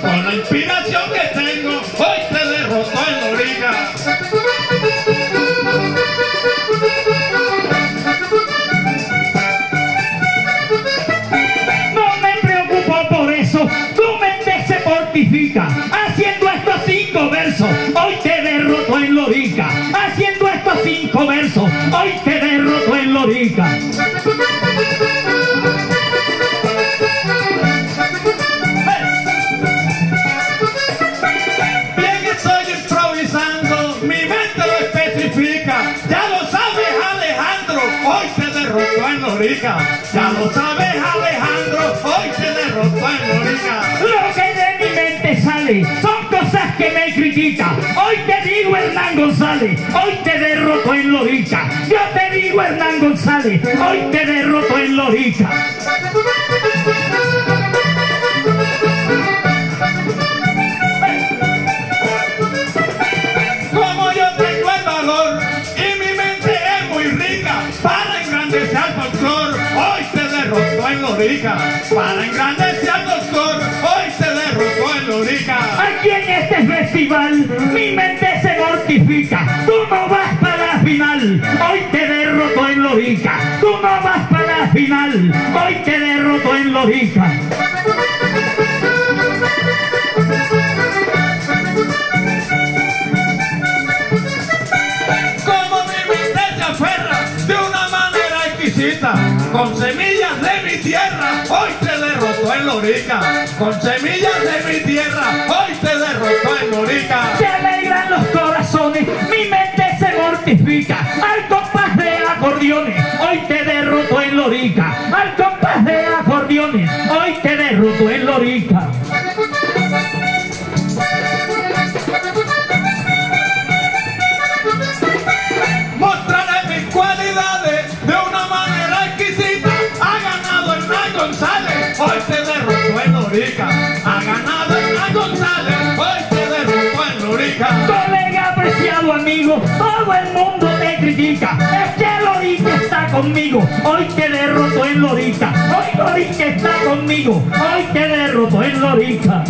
Con la inspiración que tengo, en Lorica. Haciendo estos cinco versos, hoy te derroto en Lorica. Bien estoy improvisando, mi mente lo especifica. Ya lo sabes Alejandro, hoy te derroto en Lorica. Ya lo sabes Alejandro, hoy te derroto en Lorica. Lo que de mi mente sale cosas que me critican. Hoy te digo Hernán González, hoy te derroto en Lorica. Yo te digo Hernán González, hoy te derroto en Lorica. Como yo tengo el valor y mi mente es muy rica para engrandecer al folclor, hoy te derroto en Lorica. Para engrandecer al folclor, Tú no vas para la final, hoy te derroto en Lorica. Tú no vas para la final, hoy te derroto en Lorica. Como mi mente se aferra de una manera exquisita, con semillas de mi tierra, hoy te derroto en Lorica. Con semillas de mi tierra, hoy te derroto en Lorica. Al compás de acordeones, hoy te derroto en Lorica. Al compás de amigo, todo el mundo te critica. Es que Lorica está conmigo, hoy te derroto en Lorica. Hoy Lorica está conmigo, hoy te derroto en Lorica.